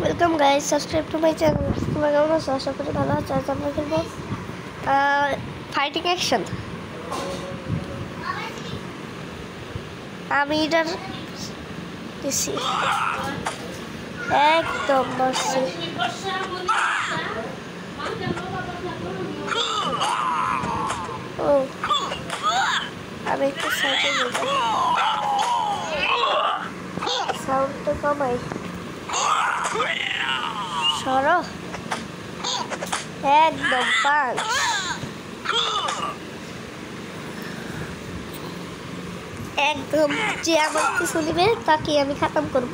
Welcome guys subscribe to my channel তোমরা কেমন আছো? আশা করি ভালো আছো, আজ আমরা খেলব ফাইটিং অ্যাকশন আমি এটার দিছি। একদম মারছি ও, আমি একটু সাইডে সাউন্ডটা কমাই। একদম, পাঁচ। একদম যে আমার কিছু নিবে তাকে আমি খাতাম করব।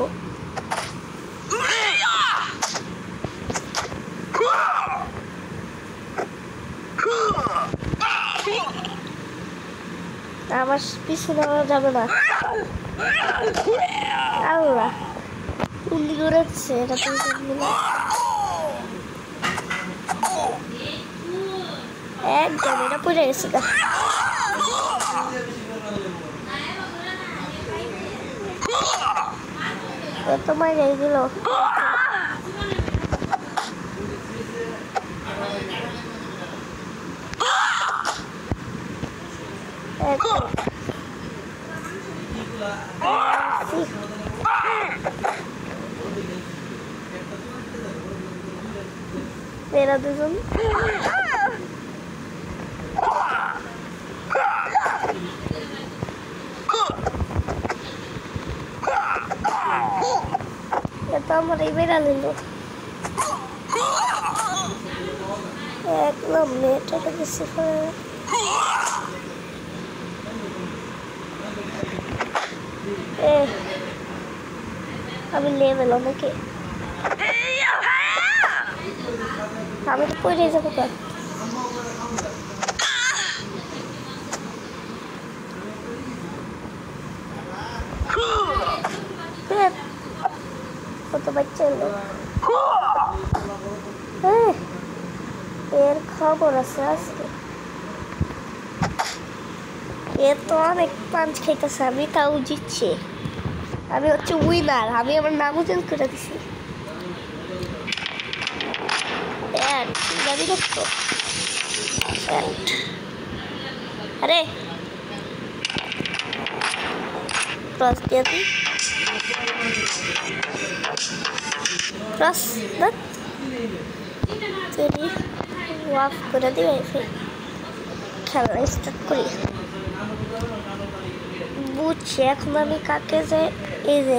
আমার পিছু নেওয়া যাবে না। আল্লাহ। উল্লি দৌড়াচ্ছে এটা তো না একদম এটা পড়ে গেছে গা তোমার এইগুলো একদম এরা দুজন এটা আমার এই বেড়া নিল একদম মেয়েটাকে বেশি করে আমি লেভেল অনেকে আমি তো পড়ে যাব তো। কত বাচ্চা এলো এর খবর আছে আজকে। এ তো অনেক পাঞ্চ খাইতেছে, আমি তাও জিতছি। আমি হচ্ছে উইনার আমি আমার নামও চেঞ্জ করে দিছি। অ্যাড যাবি দেখতো অ্যাড আরে ক্রস দিয়ে দিই ক্রস দেখ তৈরি ওয়াফ করে দিই ফির খেলা স্টার্ট করি বুঝছি এখন আমি কাকে যে এই যে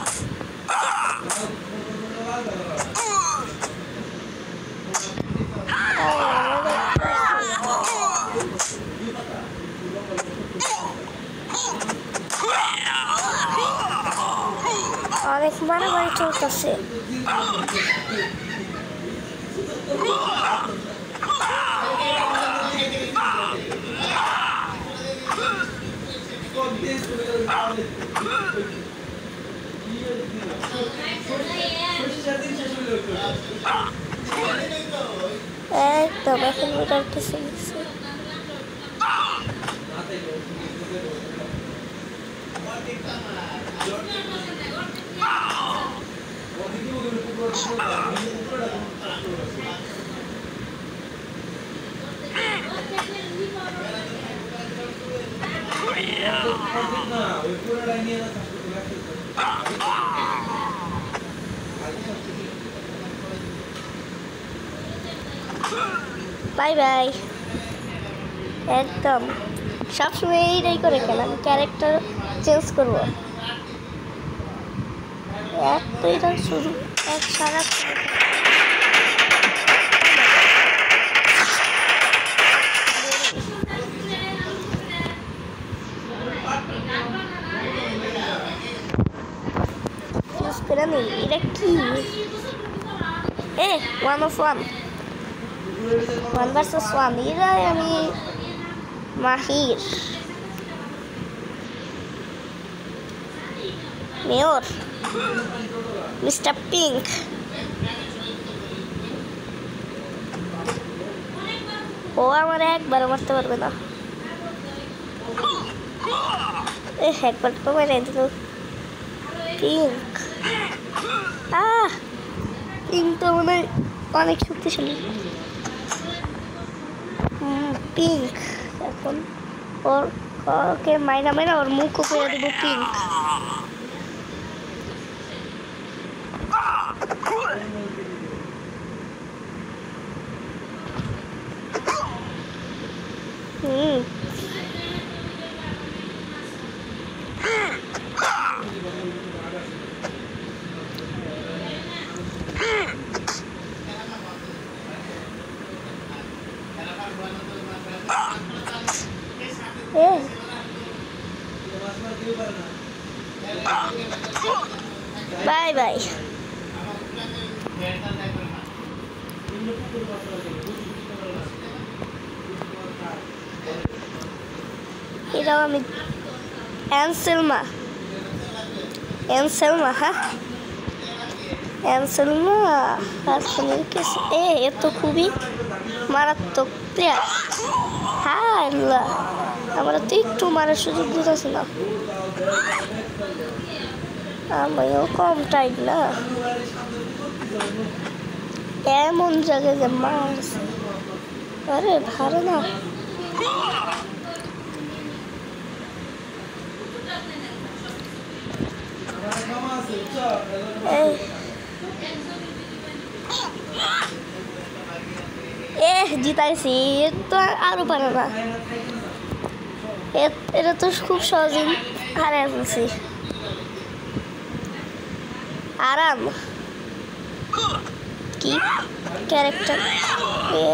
মারামারি চলতেছে একদম এখন ওটার কিছু গেছে বাই বাই। একদম। সবসময় এইটাই করে খেলাম। ক্যারেক্টার চেঞ্জ করব এক তো এটা শুরু এক সারা করে নেই এটা কি এ one of one one versus one এরাই আমি মেয়র, মিস্টার পিঙ্ক। ও আমার একবার মারতে পারবে না। একবার তো মেরে দিল। পিঙ্ক। আহ, পিঙ্ক তো মনে হয় অনেক শক্তিশালী। পিঙ্ক। এখন ওর ওকে মাইনা মাইনা ওর মুখ উপরে দেবো পিঙ্ক হুম এ বাই বাই এটাও আমি অ্যানসেলমা অ্যানসেলমা হ্যাঁ অ্যানসেলমা আর কিছু এ এ তো খুবই মারাত্মক প্লেয়ার হ্যাঁ আল্লাহ আমরা তো একটু মারার সুযোগ দিতেছি না আমিও কম টাইম না। এমন জায়গায় যে মারছে। আরে, ভালো না। এই এ, জিতাইছি। তো আরও পারে না। এটা তো খুব সহজেই হারাই ফেলছি। আরাম। কি? ক্যারেক্টার। এ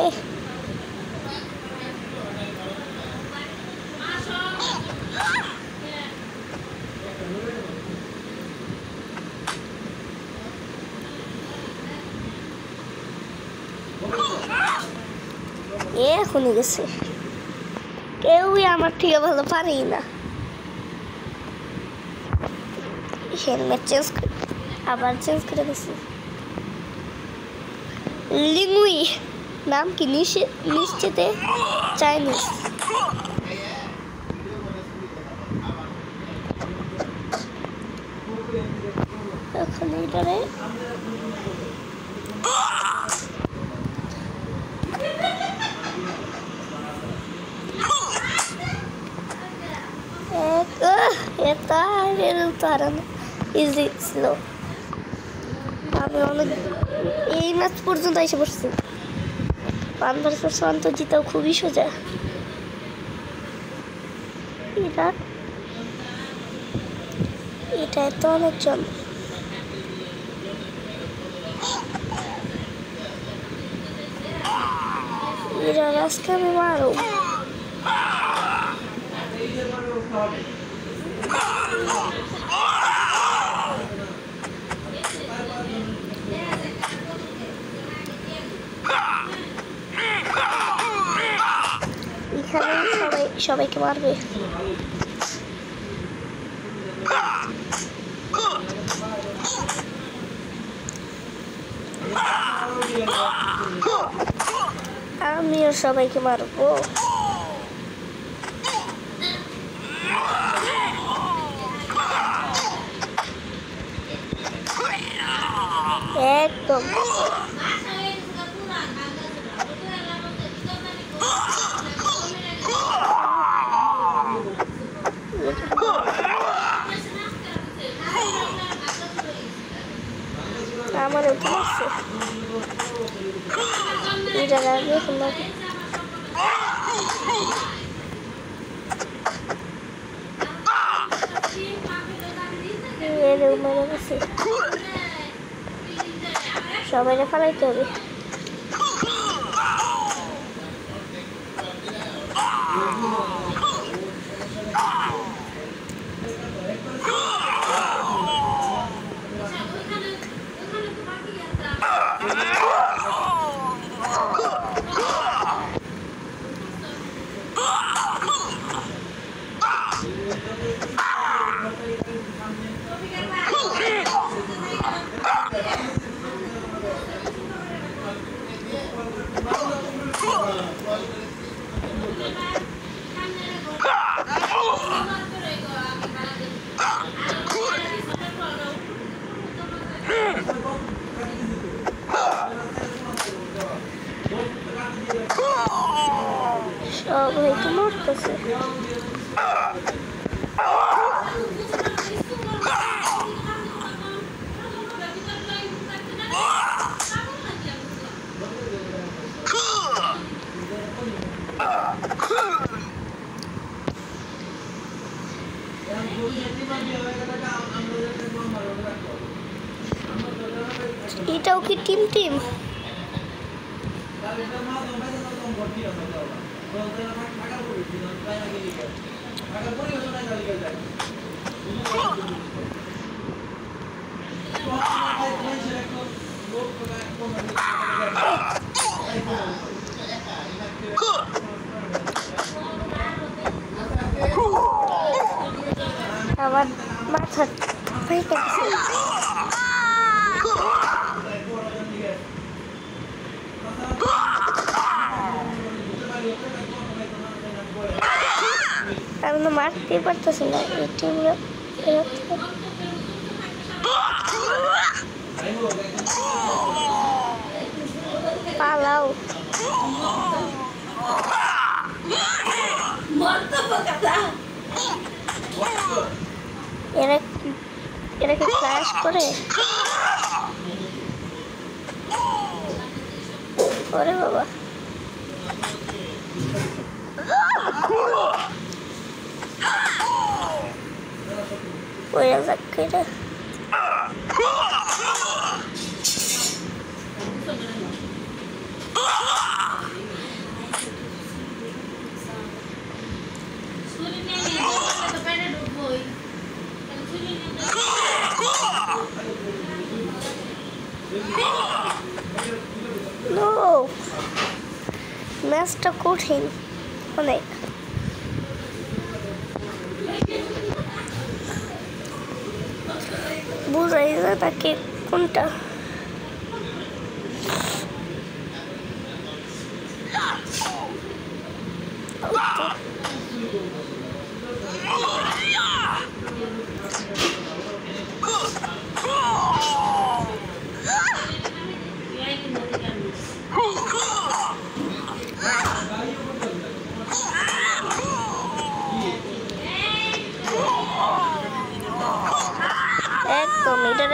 এ এখনই গেছে। কেউই আমার থেকে ভালো পারেই না। হেলমেট চেঞ্জ করে, আবার চেঞ্জ করে দিছি। লিঙ্গুই নাম কি নিশ্চিত চাইনিজ এখন এটারে এক আহ, এটা এর উত্তরণ ইজি ছিল আমি অনেক এই ম্যাচ পর্যন্ত এসে পড়ছি ওয়ান ভার্সেস ওয়ান তো জিতাও খুবই সোজা এটা এটা তো অনেকজন এরা আজকে আমি মারো também, deixa eu, deixa eu ver que eu quero ver. Ah, meu, deixa eu ver que marcou. É. এখানে সবাই সবাইকে মারবে আমিও সবাইকে মারবো একদম আমার উঠে আসছে এটা লাগবে এখন লাগবে এরকম মেরে গেছে সব হয়তো মারতেছে এটাও কি টিম টিম? แต่ว่ามาถิดไม่เป็นสิ আমি তো মারতেই পারতেছি না, এই টিম পালাও। এরা এরা কি ফ্ল্যাশ করে? ওরে বাবা। Where is it, Kuda? No! Master caught him. তাকে কোনটা একদম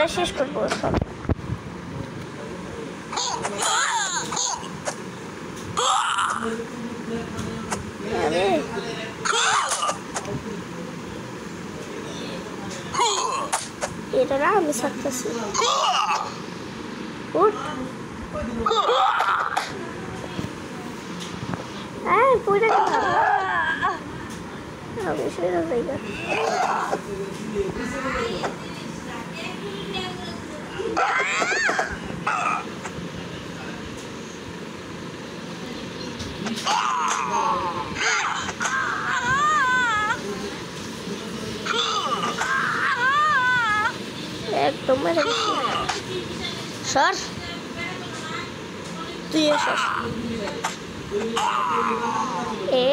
এটা শেষ করব সব আরে এটা না আমি থাকতেছি উঠ হ্যাঁ পড়ে গেলাম আমি শুয়ে যাই না একদম মেরে গেছি সর তুই সর এ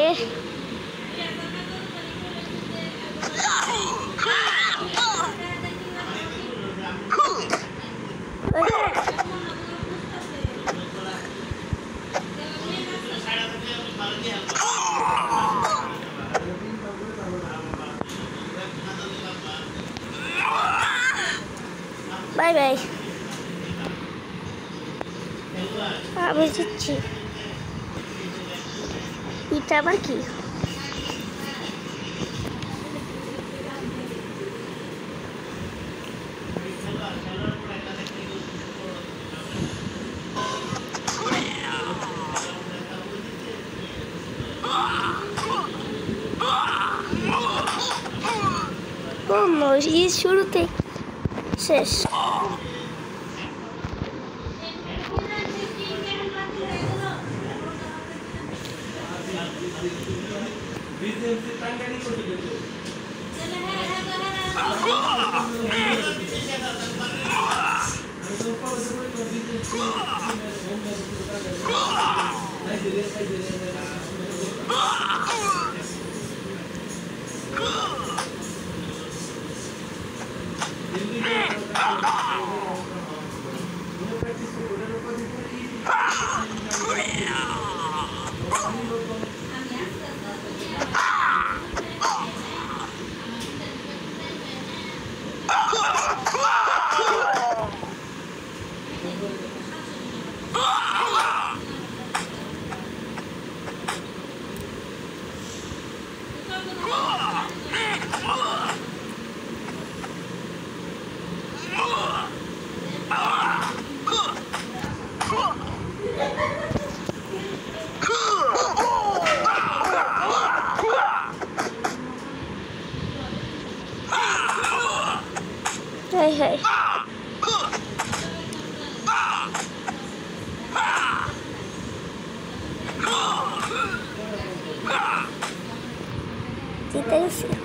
বাই বাই আমি দিচ্ছি এটা আবার কি ও ই শুরুতে শেষ Oh. Gracias.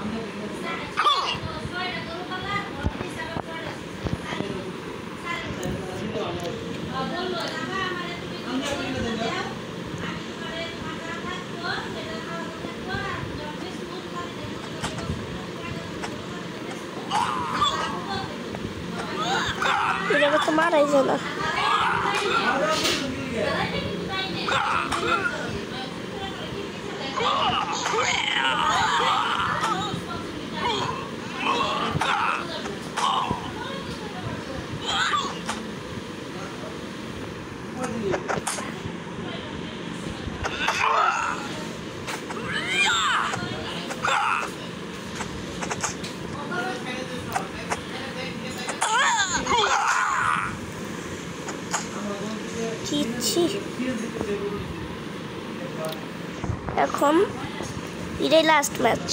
জিতছি এখন এটাই লাস্ট ম্যাচ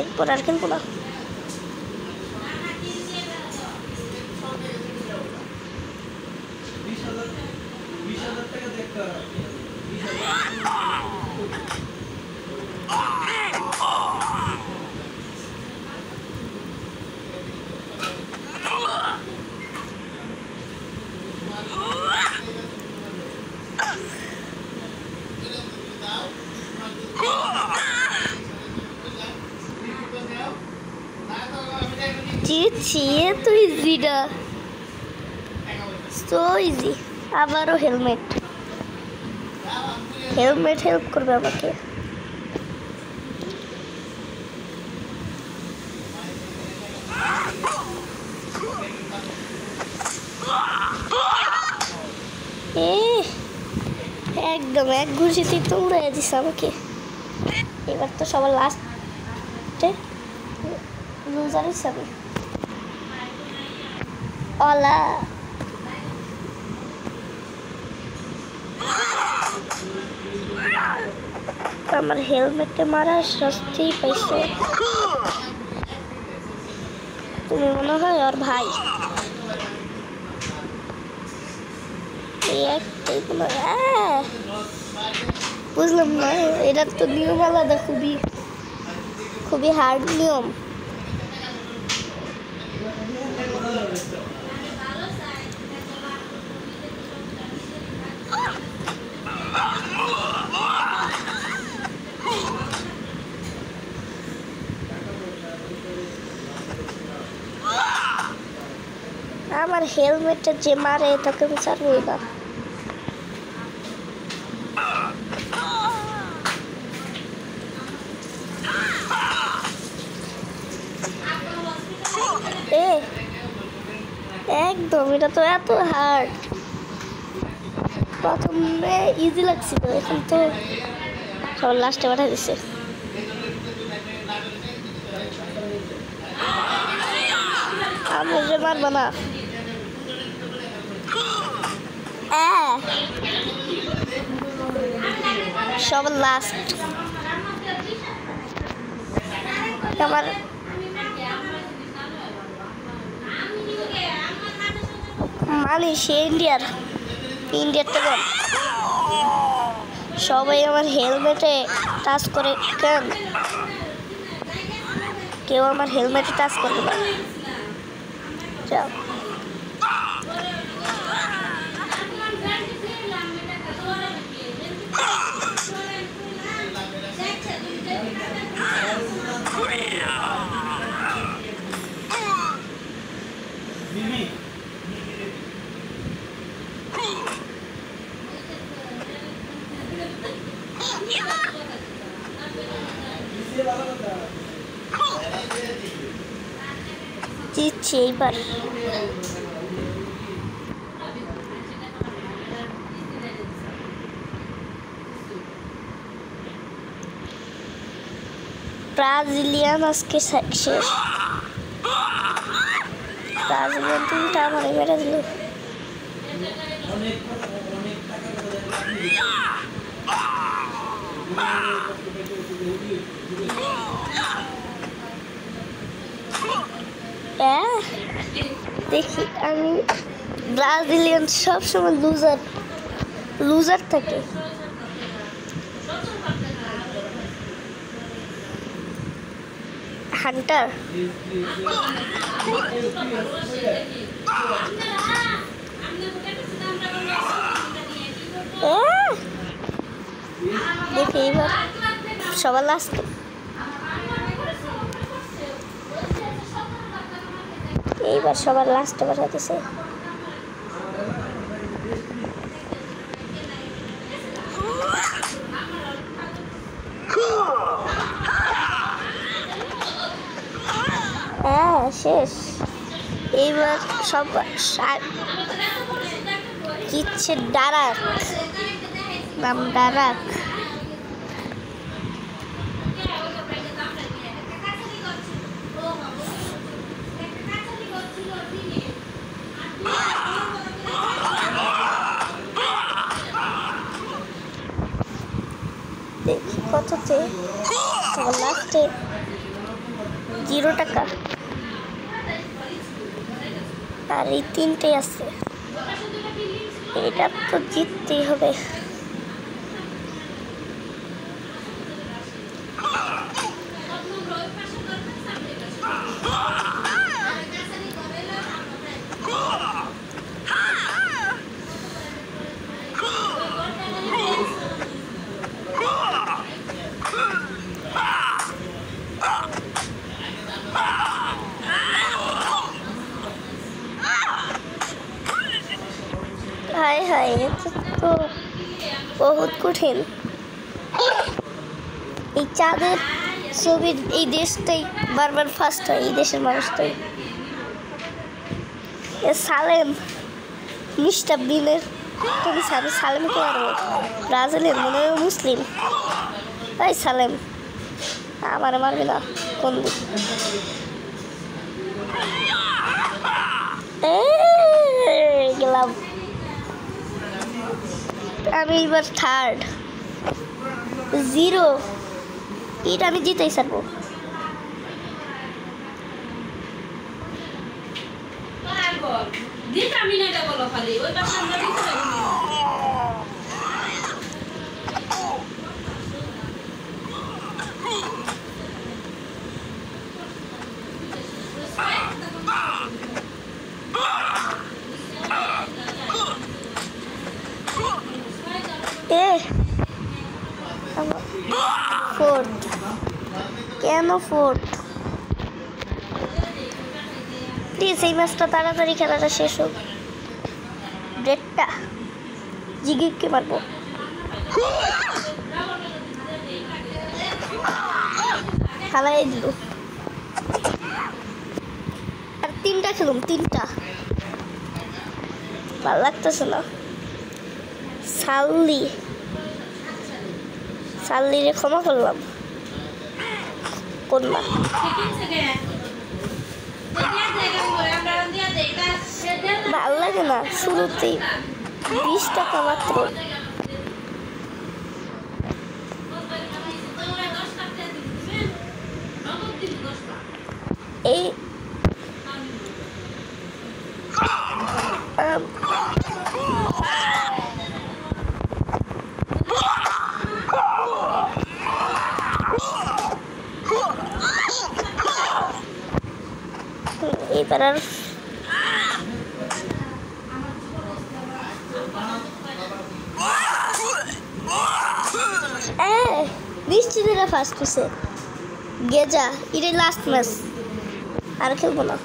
এরপর আর খেলব না। জিতছি এ তো ইজি না সো ইজি আবারও হেলমেট হেলমেট হেল্প করবে আমাকে একদম এক ঘুষিতেই তো উড়ে দিস আমাকে এবার তো সবার লাস্টে লুজার হিসাবে অলা আমার হেলমেটে মারা শাস্তি পাইছে। তুমি মনে হয় ওর ভাই! বুঝলাম না, এটার তো নিয়ম আলাদা, খুবই খুবই হার্ড নিয়ম। হেলমেটটা যে মারে, তাকে আমি ছাড়বই না। এ, একদম, এটা তো এত হার্ড প্রথমে ইজি লাগছিল, এখন তো সবার লাস্টে পাঠা দিছে। আমি যে মারবো না। সবার লাস্ট আমার সে ইন্ডিয়ার। ইন্ডিয়ার তো বল সবাই আমার হেলমেটে টাচ করে কেন? কেউ আমার হেলমেটে টাচ না। যাও। জিতছি এইবার ব্রাজিলিয়ান আজকে শে- শেষ ব্রাজিলিয়ান টিমটা আমার মেরে দিল হ্যাঁ দেখি আমি ব্রাজিলিয়ান সবসময় লুজার লুজার থাকে। হান্টার? দেখি এইবার সবার লাস্ট এইবার সবার লাস্টে বসাতেছে হ্যাঁ শেষ। এইবার সব কিচ্ছে ডারাক নাম ডারাক দেখি কততে লাস্টে জিরো টাকা। আর এই তিনটে আছে। এটা তো জিততেই হবে। কঠিন। এই চাঁদের ছবির এই দেশটাই বারবার ফার্স্ট হয়, এই দেশের মানুষটাই। সালেম, মিস্টার বিনের তুমি সালে, সালেমকে পারব ব্রাজিলের মনে হয় মুসলিম। তাই সালেম, আমার মারবে না কোন দিক আমি এবার থার্ড জিরো এটা আমি জিতেই পারব না এটা বলো খালি। ওই পাশে আমরা কেন ফোর্থ প্লিজ এই ম্যাচটা তাড়াতাড়ি খেলাটা শেষ হোক। ডেটটা জিগিকে পারব খেলাই দিল। আর তিনটা খেলুম, তিনটা। ভালো লাগতেছে না। সাল্লি। সাল্লিরে ক্ষমা করলাম। কন্যা ভালো লাগে না? শুরুতেই বিশ টাকা মাত্র। হয়েছে গেজা আর খেলব না।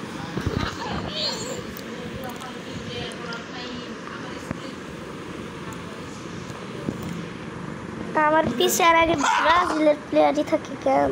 আমার পিছে আর আগে ব্রাজিলের প্লেয়ারই থাকে কেন?